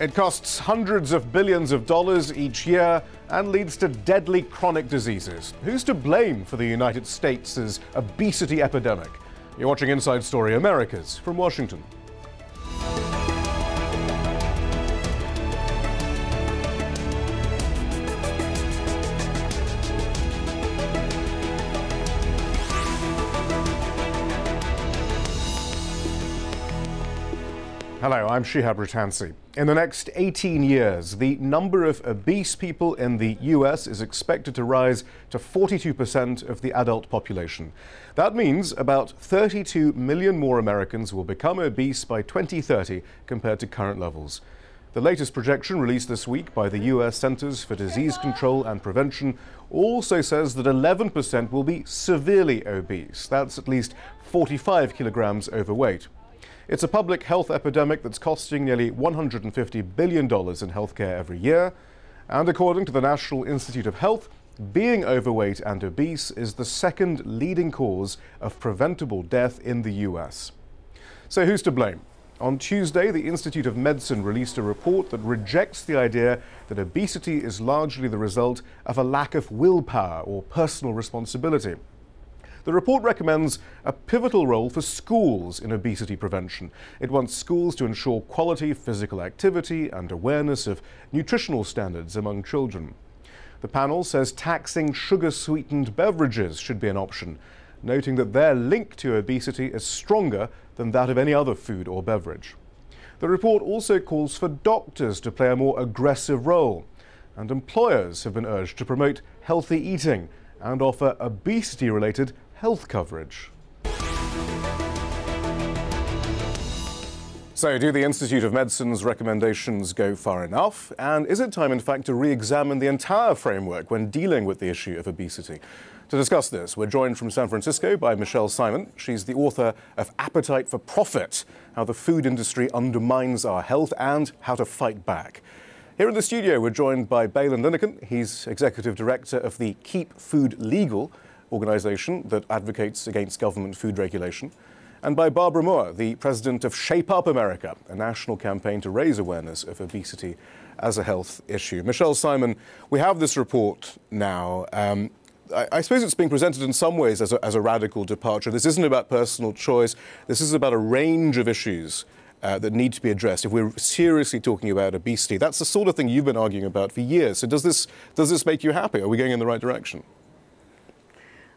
It costs hundreds of billions of dollars each year and leads to deadly chronic diseases. Who's to blame for the United States' obesity epidemic? You're watching Inside Story Americas from Washington. I'm Shihab Rattansi. In the next 18 years, the number of obese people in the US is expected to rise to 42% of the adult population. That means about 32 million more Americans will become obese by 2030 compared to current levels. The latest projection released this week by the US Centers for Disease Control and Prevention also says that 11% will be severely obese. That's at least 45 kilograms overweight. It's a public health epidemic that's costing nearly $150 billion in healthcare every year. And according to the National Institute of Health, being overweight and obese is the second leading cause of preventable death in the US. So, who's to blame? On Tuesday, the Institute of Medicine released a report that rejects the idea that obesity is largely the result of a lack of willpower or personal responsibility. The report recommends a pivotal role for schools in obesity prevention. It wants schools to ensure quality physical activity and awareness of nutritional standards among children. The panel says taxing sugar sweetened beverages should be an option, noting that their link to obesity is stronger than that of any other food or beverage. The report also calls for doctors to play a more aggressive role, and employers have been urged to promote healthy eating and offer obesity related health coverage. So, do the Institute of Medicine's recommendations go far enough? And is it time, in fact, to re examine the entire framework when dealing with the issue of obesity? To discuss this, we're joined from San Francisco by Michele Simon. She's the author of Appetite for Profit How the Food Industry Undermines Our Health and How to Fight Back. Here in the studio, we're joined by Baylen Linnekin. He's executive director of the Keep Food Legal, organisation that advocates against government food regulation, and by Barbara Moore, the president of Shape Up America, a national campaign to raise awareness of obesity as a health issue. Michele Simon, we have this report now. Um, I, I, suppose it's being presented in some ways as a, as a, radical departure. This isn't about personal choice. This is about a range of issues uh, that need to be addressed. If we're seriously talking about obesity, that's the sort of thing you've been arguing about for years. So does this does this make you happy? Are we going in the right direction?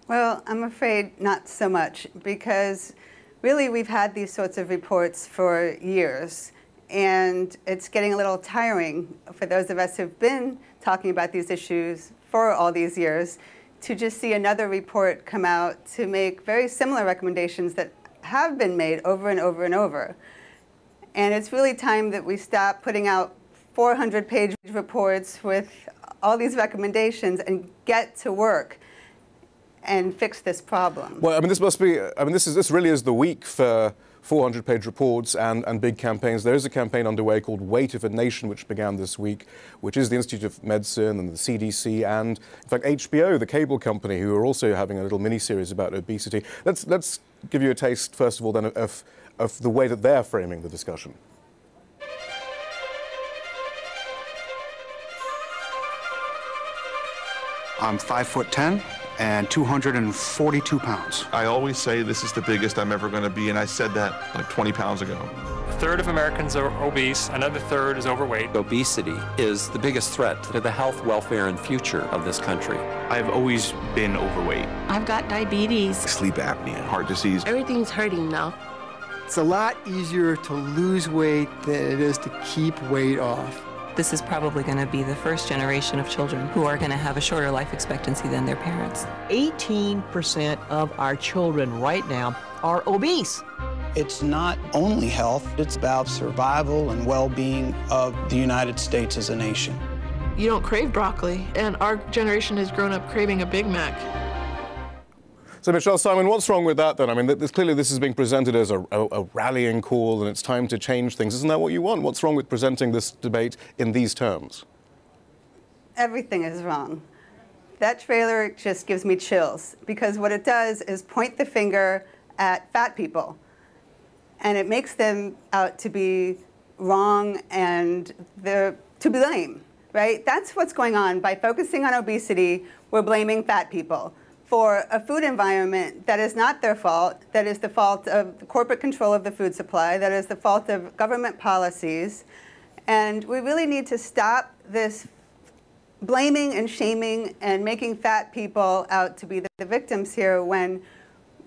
Well, I'm afraid not so much because really we've had these sorts of reports for years and it's getting a little tiring for those of us who've been talking about these issues for all these years to just see another report come out to make very similar recommendations that have been made over and over and over. And it's really time that we stop putting out 400 page reports with all these recommendations and get to work and fix this problem. Well, I mean, this must be, I mean, this, is, this really is the week for 400 page reports and, and big campaigns. There is a campaign underway called Weight of a Nation, which began this week, which is the Institute of Medicine and the CDC and, in fact, HBO, the cable company, who are also having a little mini series about obesity. Let's, let's give you a taste, first of all, then, of, of the way that they're framing the discussion. I'm five foot ten and 242 pounds. I always say this is the biggest I'm ever going to be, and I said that like 20 pounds ago. A third of Americans are obese, another third is overweight. Obesity is the biggest threat to the health, welfare, and future of this country. I've always been overweight. I've got diabetes, sleep apnea, heart disease. Everything's hurting now. It's a lot easier to lose weight than it is to keep weight off this is probably going to be the first generation of children who are going to have a shorter life expectancy than their parents. 18% of our children right now are obese. It's not only health, it's about survival and well being of the United States as a nation. You don't crave broccoli, and our generation has grown up craving a Big Mac. So, Michele Simon, what's wrong with that then? I mean, this, clearly this is being presented as a, a, a, rallying call and it's time to change things. Isn't that what you want? What's wrong with presenting this debate in these terms? Everything is wrong. That trailer just gives me chills because what it does is point the finger at fat people and it makes them out to be wrong and they're to blame, right? That's what's going on. By focusing on obesity, we're blaming fat people for a food environment that is not their fault, that is the fault of the corporate control of the food supply, that is the fault of government policies. And we really need to stop this blaming and shaming and making fat people out to be the, the victims here when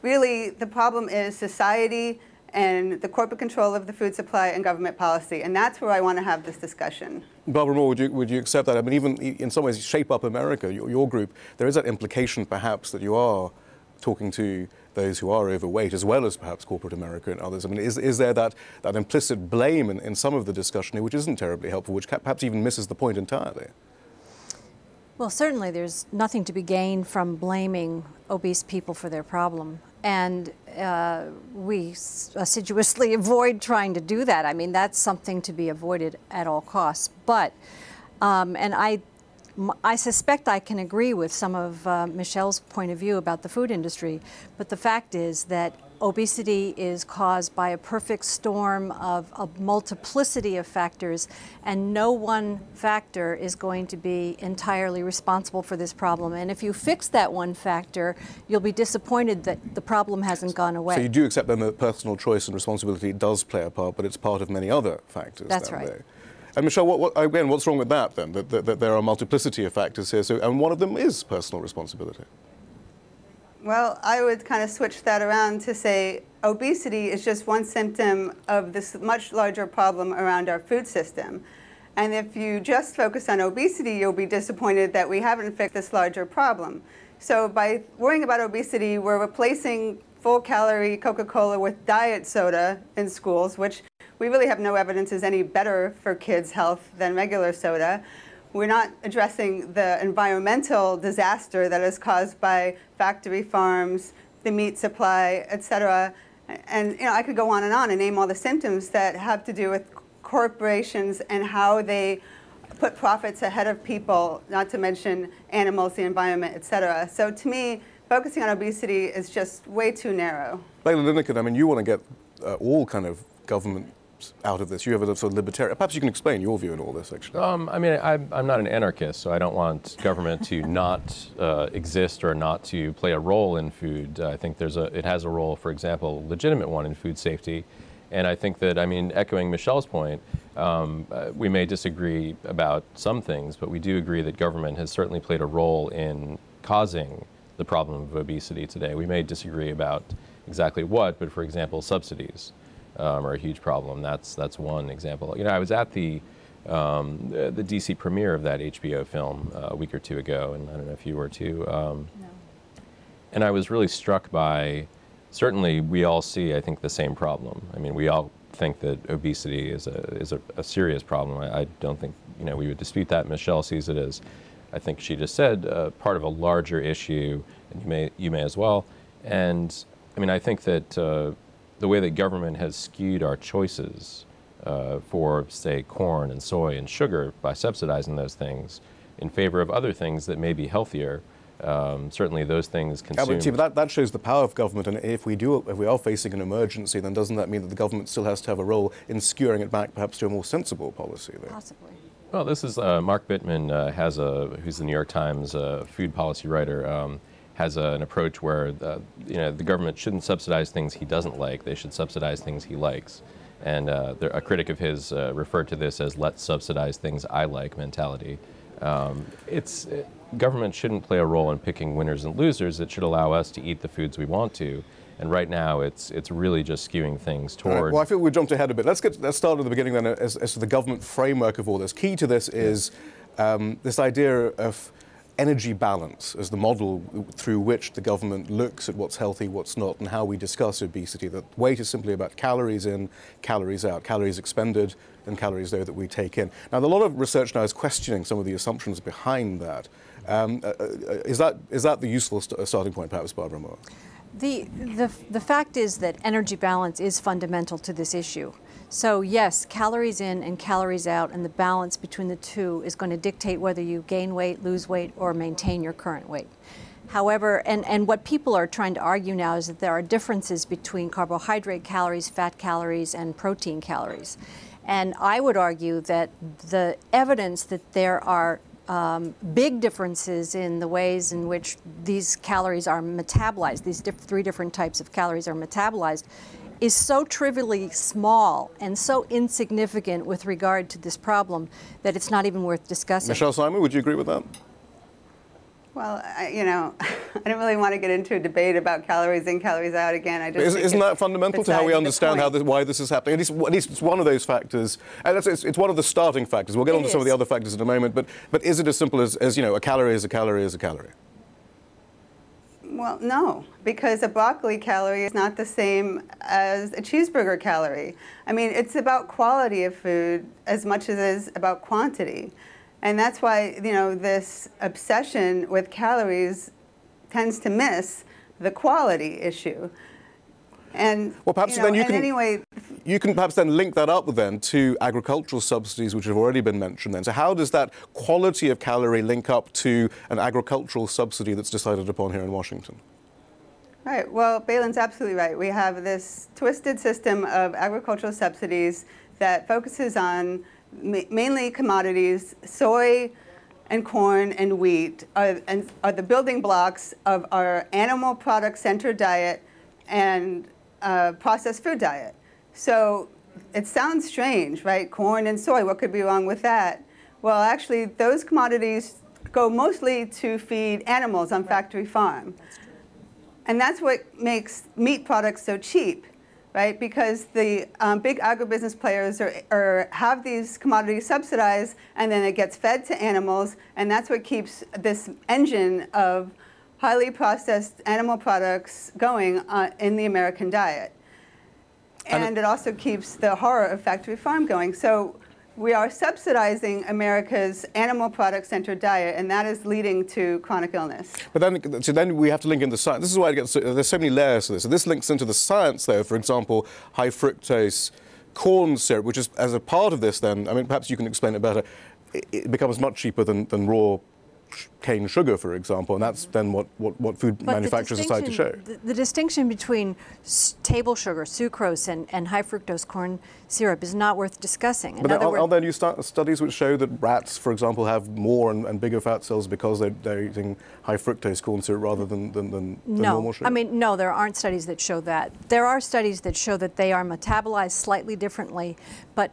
really the problem is society and the corporate control of the food supply and government policy. And that's where I want to have this discussion. Barbara Moore, would you, would you accept that? I mean, even in some ways, Shape Up America, your, your group, there is that implication perhaps that you are talking to those who are overweight, as well as perhaps corporate America and others. I mean, is, is there that, that implicit blame in, in some of the discussion here, which isn't terribly helpful, which perhaps even misses the point entirely? Well, certainly there's nothing to be gained from blaming obese people for their problem. And uh, we assiduously avoid trying to do that. I mean, that's something to be avoided at all costs. But, um, and I, I suspect I can agree with some of uh, Michele's point of view about the food industry, but the fact is that obesity is caused by a perfect storm of a multiplicity of factors, and no one factor is going to be entirely responsible for this problem. And if you fix that one factor, you'll be disappointed that the problem hasn't gone away. So you do accept then that personal choice and responsibility does play a part, but it's part of many other factors. That's right. There. And Michele, what, what, again, what's wrong with that then? That, that, that, there are a multiplicity of factors here, so, and one of them is personal responsibility. Well, I would kind of switch that around to say obesity is just one symptom of this much larger problem around our food system. And if you just focus on obesity, you'll be disappointed that we haven't fixed this larger problem. So by worrying about obesity, we're replacing full calorie Coca Cola with diet soda in schools, which we really have no evidence is any better for kids' health than regular soda. We're not addressing the environmental disaster that is caused by factory farms, the meat supply, et cetera. And you know, I could go on and on and name all the symptoms that have to do with corporations and how they put profits ahead of people, not to mention animals, the environment, et cetera. So to me, focusing on obesity is just way too narrow. Baylen Linnekin, I mean, you want to get uh, all kind of government out of this? You have a sort of libertarian. Perhaps you can explain your view in all this, actually. Um, I mean, I, am not an anarchist, so I don't want government to not uh, exist or not to play a role in food. I think there's a, it has a role, for example, legitimate one in food safety. And I think that, I mean, echoing Michele's point, um, uh, we may disagree about some things, but we do agree that government has certainly played a role in causing the problem of obesity today. We may disagree about exactly what, but for example, subsidies um, are a huge problem. That's that's one example. You know, I was at the um, the, DC premiere of that HBO film uh, a week or two ago, and I don't know if you were too. Um, no. And I was really struck by. Certainly, we all see, I think, the same problem. I mean, we all think that obesity is a is a, a serious problem. I, I, don't think you know we would dispute that. Michele sees it as, I think she just said, uh, part of a larger issue, and you may you may as well. And I mean, I think that. Uh, the way that government has skewed our choices uh, for, say, corn and soy and sugar by subsidizing those things in favor of other things that may be healthier. Um, certainly, those things consume. Yeah, but, that, that shows the power of government. And if we do, if we are facing an emergency, then doesn't that mean that the government still has to have a role in skewering it back, perhaps to a more sensible policy? There? Possibly. Well, this is uh, Mark Bittman uh, has a who's the New York Times uh, food policy writer. Um, has a, an approach where the, you know, the government shouldn't subsidize things he doesn't like. They should subsidize things he likes. And uh, a critic of his uh, referred to this as "let's subsidize things I like" mentality. Um, it's it, government shouldn't play a role in picking winners and losers. It should allow us to eat the foods we want to. And right now, it's it's really just skewing things toward. Right. Well, I feel we jumped ahead a bit. Let's get let's start at the beginning then, as, as to the government framework of all this. Key to this is um, this idea of energy balance as the model through which the government looks at what's healthy, what's not, and how we discuss obesity. That weight is simply about calories in, calories out, calories expended, and calories though that we take in. Now, a lot of research now is questioning some of the assumptions behind that. Um, uh, uh is that is that the useful st- starting point, perhaps, Barbara Moore? The, the, the fact is that energy balance is fundamental to this issue. So yes, calories in and calories out and the balance between the two is going to dictate whether you gain weight, lose weight, or maintain your current weight. However, and, and what people are trying to argue now is that there are differences between carbohydrate calories, fat calories, and protein calories. And I would argue that the evidence that there are um, big differences in the ways in which these calories are metabolized, these diff three different types of calories are metabolized, is so trivially small and so insignificant with regard to this problem that it's not even worth discussing. Michelle Simon, would you agree with that? Well, I, you know, I don't really want to get into a debate about calories in, calories out again. I just Is, not that fundamental to how we understand how this, why this is happening? At least, at least it's one of those factors, and it's, it's, it's one of the starting factors. We'll get on to some of the other factors in a moment, but, but is it as simple as, as, you know, a calorie is a calorie is a calorie? Well, no, because a broccoli calorie is not the same as a cheeseburger calorie. I mean, it's about quality of food as much as it is about quantity. And that's why, you know, this obsession with calories tends to miss the quality issue. And well, perhaps you know, then you can anyway, you can perhaps then link that up then to agricultural subsidies, which have already been mentioned. Then, so how does that quality of calorie link up to an agricultural subsidy that's decided upon here in Washington? Right. Well, Baylen's absolutely right. We have this twisted system of agricultural subsidies that focuses on ma mainly commodities, soy and corn and wheat are, and are the building blocks of our animal product centered diet and uh, processed food diet. So it sounds strange, right? Corn and soy, what could be wrong with that? Well, actually, those commodities go mostly to feed animals on factory farm. And that's what makes meat products so cheap right? Because the um, big agribusiness players are, are, have these commodities subsidized, and then it gets fed to animals, and that's what keeps this engine of highly processed animal products going uh, in the American diet. And, and it also keeps the horror of factory farm going. So we are subsidizing America's animal product-centered diet, and that is leading to chronic illness. But then, so then we have to link in the science. This is why there's so many layers to this. So this links into the science, though. For example, high fructose corn syrup, which is as a part of this. Then, I mean, perhaps you can explain it better. It, it becomes much cheaper than, than raw cane sugar, for example, and that's then what, what, what food but manufacturers decide to show. The, the distinction between table sugar, sucrose, and, and high fructose corn syrup is not worth discussing. In but are, are, there new studies which show that rats, for example, have more and, and bigger fat cells because they're, they're, eating high fructose corn syrup rather than, than, than, no. normal sugar? I mean, no, there aren't studies that show that. There are studies that show that they are metabolized slightly differently, but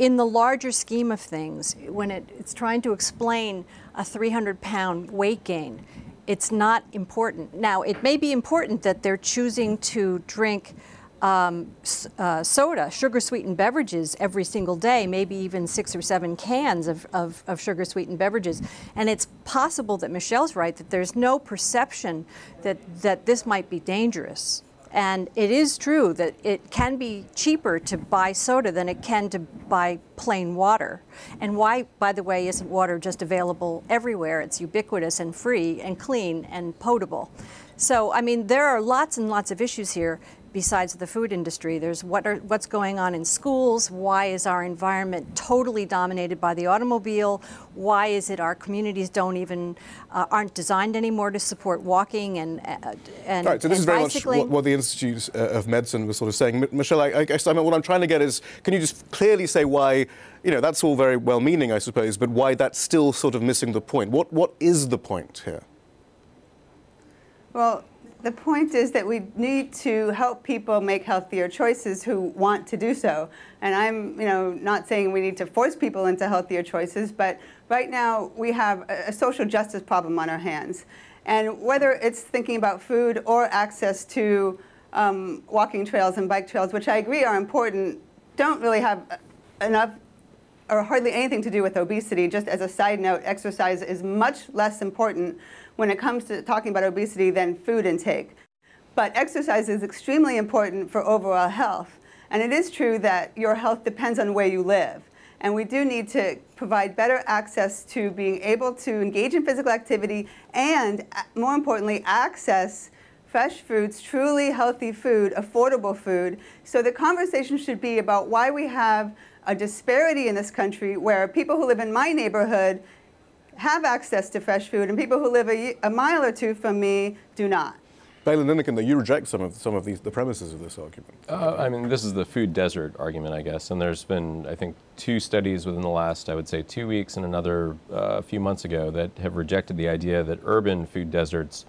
in the larger scheme of things, when it, it's trying to explain a 300 pound weight gain, it's not important. Now, it may be important that they're choosing to drink um, uh, soda, sugar sweetened beverages every single day, maybe even six or seven cans of, of, of sugar sweetened beverages. And it's possible that Michele's right, that there's no perception that, that this might be dangerous. And it is true that it can be cheaper to buy soda than it can to buy plain water. And why, by the way, isn't water just available everywhere? It's ubiquitous and free and clean and potable. So, I mean, there are lots and lots of issues here besides the food industry. There's what are, what's going on in schools. Why is our environment totally dominated by the automobile? Why is it our communities don't even uh, aren't designed anymore to support walking and uh, and Right. So this is very bicycling? much what, what, the Institute uh, of Medicine was sort of saying. Michele? I, I guess I mean, what I'm trying to get is, can you just clearly say why? You know, that's all very well-meaning, I suppose, but why that's still sort of missing the point? What what is the point here? Well, the point is that we need to help people make healthier choices who want to do so. And I'm, you know, not saying we need to force people into healthier choices, but right now we have a social justice problem on our hands. And whether it's thinking about food or access to um, walking trails and bike trails, which I agree are important, don't really have enough or hardly anything to do with obesity. Just as a side note, exercise is much less important when it comes to talking about obesity than food intake. But exercise is extremely important for overall health. And it is true that your health depends on where you live. And we do need to provide better access to being able to engage in physical activity and, more importantly, access fresh foods, truly healthy food, affordable food. So the conversation should be about why we have a disparity in this country where people who live in my neighborhood have access to fresh food and people who live a, a mile or two from me do not. Baylen Linnekin, you reject some of some of these, the premises of this argument. Uh, I mean, this is the food desert argument, I guess. And there's been, I think, two studies within the last, I would say, two weeks and another uh, few months ago that have rejected the idea that urban food deserts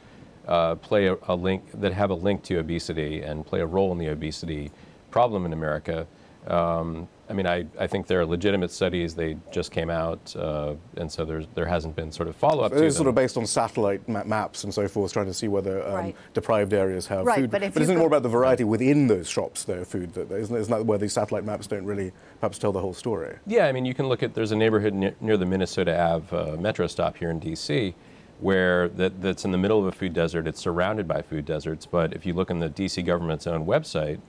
uh, play a, a, link that have a link to obesity and play a role in the obesity problem in America. Um, I mean, I, I think there are legitimate studies. They just came out, uh, and so there's, there hasn't been sort of follow up. So it's sort of based on satellite ma- maps and so forth, trying to see whether um, right. deprived areas have right, food. But, but isn't it more about the variety within those shops, though, food? That, isn't, isn't that where these satellite maps don't really perhaps tell the whole story? Yeah, I mean, you can look at there's a neighborhood near, near the Minnesota Ave uh, metro stop here in D.C. Where that, that's in the middle of a food desert. It's surrounded by food deserts. But if you look in the D.C. government's own website,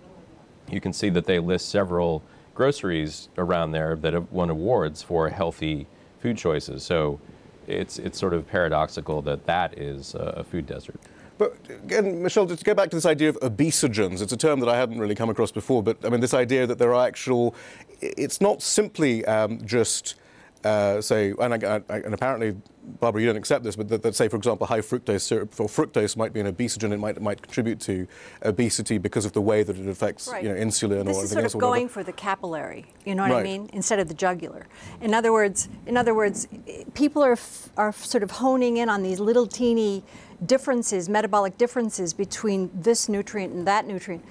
you can see that they list several groceries around there that have won awards for healthy food choices. So it's, it's sort of paradoxical that that is a food desert. But again, Michele, to go back to this idea of obesogens, it's a term that I hadn't really come across before, but I mean, this idea that there are actual, it's not simply um, just uh, say, and, I, I, and, apparently, Barbara, you don't accept this, but that, that, say, for example, high fructose syrup or fructose might be an obesogen. It might might contribute to obesity because of the way that it affects, right. you know, insulin this or is anything sort of going for the capillary. You know what right. I mean? Instead of the jugular. In other words, in other words, people are are sort of honing in on these little teeny differences, metabolic differences between this nutrient and that nutrient.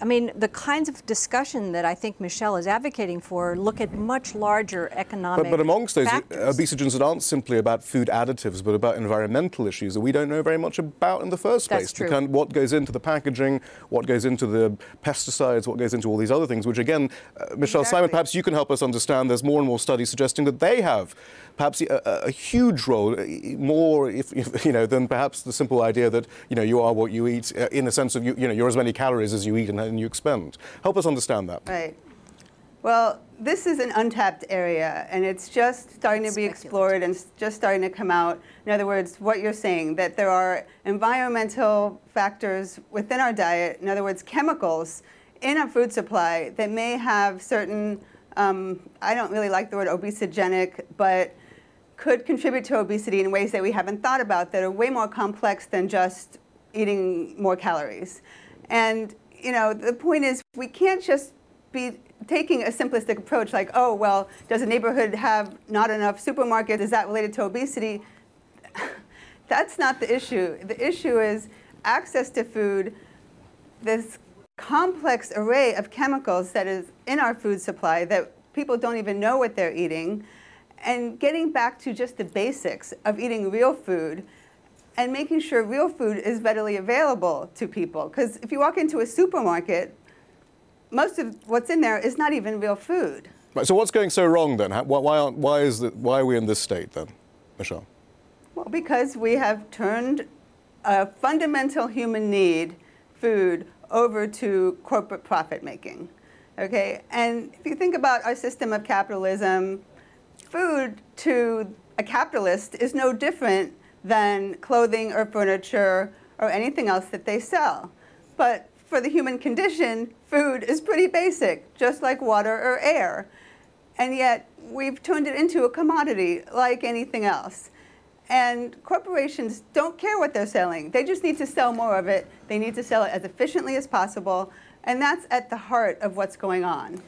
I mean, the kinds of discussion that I think Michele is advocating for look at much larger economic. But, but amongst those factors. obesogens that aren't simply about food additives, but about environmental issues that we don't know very much about in the first place. That's true. Kind of what goes into the packaging, what goes into the pesticides, what goes into all these other things, which again, uh, Michelle exactly. Simon, perhaps you can help us understand. There's more and more studies suggesting that they have perhaps a, a huge role, uh, more if, if, you know than perhaps the simple idea that you know you are what you eat, uh, in the sense of you, you know you're as many calories as you eat and, and you expend. Help us understand that. Right. Well, this is an untapped area, and it's just starting to be explored and just starting to come out. In other words, what you're saying, that there are environmental factors within our diet, in other words, chemicals in our food supply that may have certain, um, I don't really like the word obesogenic, but could contribute to obesity in ways that we haven't thought about that are way more complex than just eating more calories. And you know, the point is we can't just be taking a simplistic approach like, oh, well, does a neighborhood have not enough supermarkets? Is that related to obesity? That's not the issue. The issue is access to food, this complex array of chemicals that is in our food supply that people don't even know what they're eating, and getting back to just the basics of eating real food and making sure real food is readily available to people. Because if you walk into a supermarket, most of what's in there is not even real food. Right, so what's going so wrong then? Why, why, why, is the, why are we in this state then, Michele? Well, because we have turned a fundamental human need, food, over to corporate profit making. Okay, and if you think about our system of capitalism, food to a capitalist is no different than clothing or furniture or anything else that they sell. But for the human condition, food is pretty basic, just like water or air. And yet, we've turned it into a commodity like anything else. And corporations don't care what they're selling. They just need to sell more of it. They need to sell it as efficiently as possible. And that's at the heart of what's going on.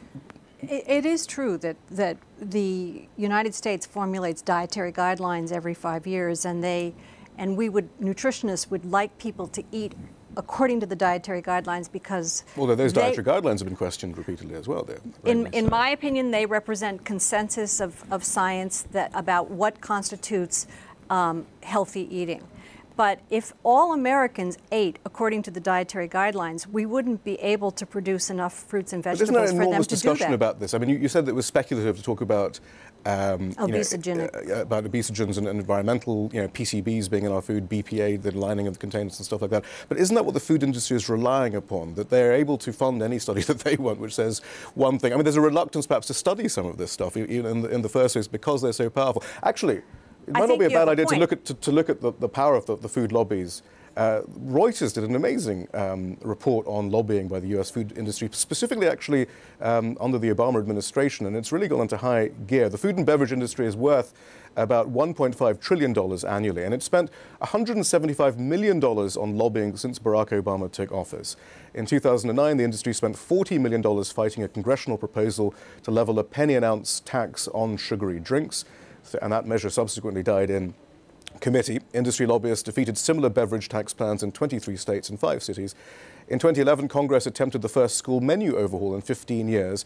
It, it is true that, that the United States formulates dietary guidelines every five years, and they, and we would nutritionists would like people to eat according to the dietary guidelines because although those they, dietary guidelines have been questioned repeatedly as well. In, in my opinion, they represent consensus of, of science that about what constitutes um, healthy eating. But if all Americans ate according to the dietary guidelines, we wouldn't be able to produce enough fruits and vegetables but isn't there for them to discussion do that. about this? I mean, you, you said that it was speculative to talk about um, Obesogenic. You know, uh, about obesogens and, and, environmental, you know, PCBs being in our food, BPA, the lining of the containers and stuff like that. But isn't that what the food industry is relying upon? That they're able to fund any study that they want, which says one thing. I mean, there's a reluctance perhaps to study some of this stuff even in the, in the first place because they're so powerful. Actually, it might not be a bad idea to look at to, to look at the, the power of the, the food lobbies Uh, Reuters did an amazing um, report on lobbying by the US food industry, specifically actually um, under the Obama administration, and it's really gone into high gear. The food and beverage industry is worth about $1.5 trillion annually, and it spent $175 million on lobbying since Barack Obama took office. In 2009, the industry spent $40 million fighting a congressional proposal to level a penny an ounce tax on sugary drinks, and that measure subsequently died in committee, industry lobbyists defeated similar beverage tax plans in 23 states and five cities. In 2011, Congress attempted the first school menu overhaul in 15 years.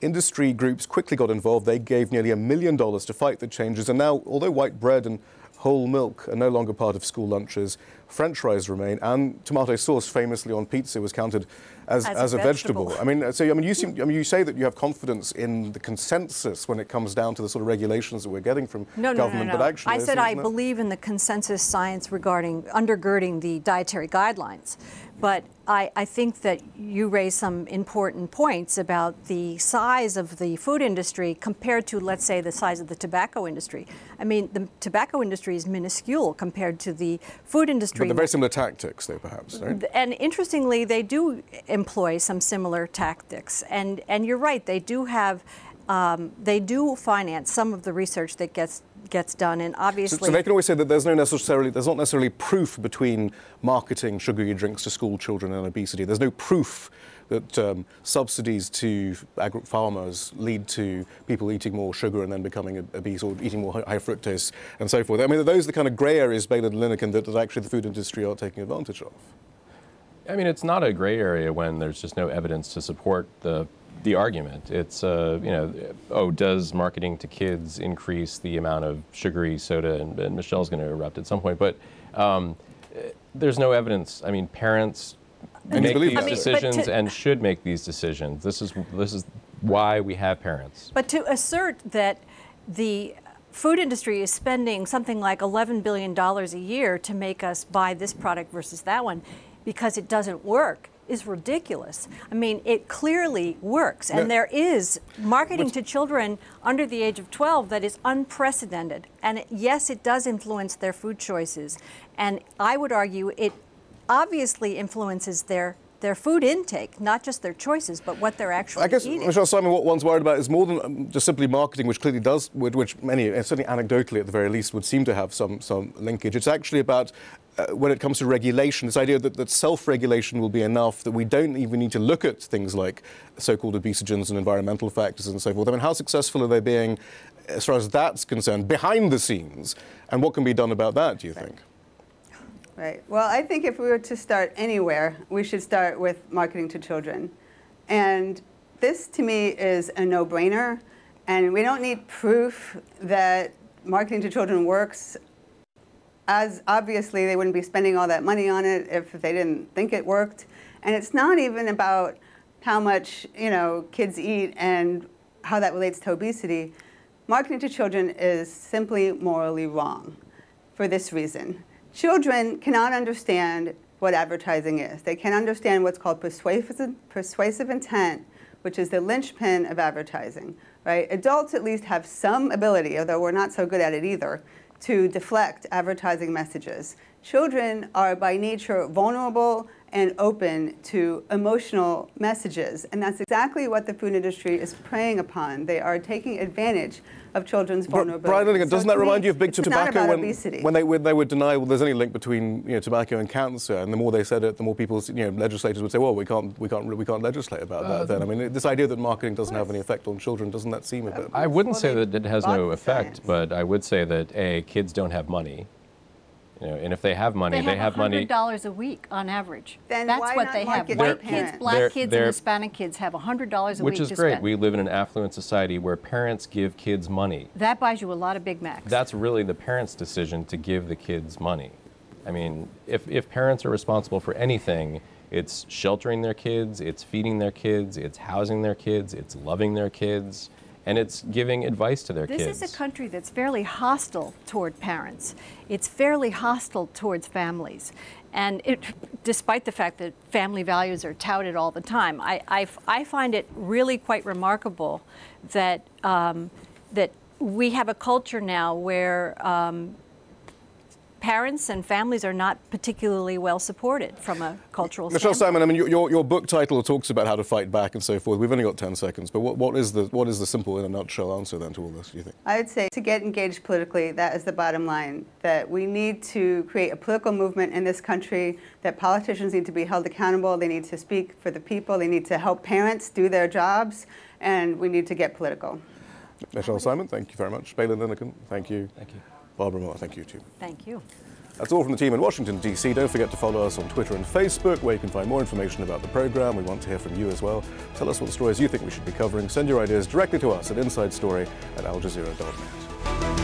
Industry groups quickly got involved. They gave nearly a million dollars to fight the changes. And now, although white bread and whole milk are no longer part of school lunches, French fries remain, and tomato sauce, famously on pizza, was counted as, as, As a, a vegetable. vegetable. I mean, so I mean, you seem, I mean, you say that you have confidence in the consensus when it comes down to the sort of regulations that we're getting from No, no, government, no, no. but actually, I said I believe in the consensus science regarding undergirding the dietary guidelines. But I, I think that you raised some important points about the size of the food industry compared to, let's say, the size of the tobacco industry. I mean, the tobacco industry is minuscule compared to the food industry. But they're very similar tactics, though, perhaps, right? And interestingly, they do employ some similar tactics. And, and you're right, they do have, um, they do finance some of the research that gets, gets done. And obviously, so they can always say that there's no necessarily, there's not necessarily proof between marketing sugary drinks to school children and obesity. There's no proof that um, subsidies to agri- farmers lead to people eating more sugar and then becoming obese or eating more high fructose and so forth. I mean, those are the kind of grey areas, Baylor and Lineker, that, that actually the food industry are taking advantage of. I mean, it's not a gray area when there's just no evidence to support the the argument. It's uh, you know, oh, does marketing to kids increase the amount of sugary soda? And, and Michele's going to erupt at some point, but um, there's no evidence. I mean, parents And make these that. I mean, decisions to- and should make these decisions. This is this is why we have parents. but to assert that the food industry is spending something like $11 billion a year to make us buy this product versus that one because it doesn't work is ridiculous. I mean, it clearly works. And there is marketing What's- to children under the age of 12 that is unprecedented. And it- yes, it does influence their food choices. And I would argue it obviously influences their their food intake, not just their choices, but what they're actually I guess, eating. Michele Simon, what one's worried about is more than um, just simply marketing, which clearly does, which- many, certainly anecdotally at the very least, would seem to have some, some linkage. It's actually about uh, when it comes to regulation, this idea that, that self-regulation will be enough, that we don't even need to look at things like so-called obesogens and environmental factors and so forth. I mean, how successful are they being, as far as that's concerned, behind the scenes? And what can be done about that, do you think? Right. Well, I think if we were to start anywhere, we should start with marketing to children. And this, to me, is a no brainer. And we don't need proof that marketing to children works. As obviously, they wouldn't be spending all that money on it if they didn't think it worked. And it's not even about how much you know kids eat and how that relates to obesity. Marketing to children is simply morally wrong for this reason. Children cannot understand what advertising is. They can understand what's called persuasive, persuasive intent, which is the linchpin of advertising, right? Adults at least have some ability, although we're not so good at it either, to deflect advertising messages. Children are by nature vulnerable and open to emotional messages, and that's exactly what the food industry is preying upon. They are taking advantage of children's Bri- vulnerability. Brian Lilligan, So doesn't to that remind me, you of big it's not tobacco when, when they when they would deny well there's any link between you know tobacco and cancer and the more they said it the more people you know legislators would say well we can't we can't we can't legislate about that then I um, mean this idea that marketing doesn't have any effect on children doesn't that seem a bit I wouldn't Well, say that it has no effect, science. but I would say that a kids don't have money. You know, and if they have money, They they have have money. $100 a week on average. Then That's why what not they have. White to kids, black They're- kids, they're- and Hispanic kids have $100 a Which week Which is to great. spend. We live in an affluent society where parents give kids money. That buys you a lot of Big Macs. That's really the parents' decision to give the kids money. I mean, if, if parents are responsible for anything, it's sheltering their kids, it's feeding their kids, it's housing their kids, it's loving their kids, and it's giving advice to their This kids. This is a country that's fairly hostile toward parents. It's fairly hostile towards families. And it, despite the fact that family values are touted all the time, I, I, I find it really quite remarkable that, um, that we have a culture now where um, parents and families are not particularly well supported from a cultural Michele standpoint. Simon, I mean, your, your, your book title talks about how to fight back and so forth. We've only got 10 seconds, but what, what, is the, what is the simple, in a nutshell, answer then to all this, do you think? I would say to get engaged politically, that is the bottom line. That we need to create a political movement in this country, that politicians need to be held accountable, they need to speak for the people, they need to help parents do their jobs, and we need to get political. Michele Simon, thank you very much. Baylen Linnekin, thank you. Thank you. Barbara Moore, thank you too. Thank you. That's all from the team in Washington, D.C. Don't forget to follow us on Twitter and Facebook, where you can find more information about the program. We want to hear from you as well. Tell us what stories you think we should be covering. Send your ideas directly to us at Inside Story at aljazeera.net.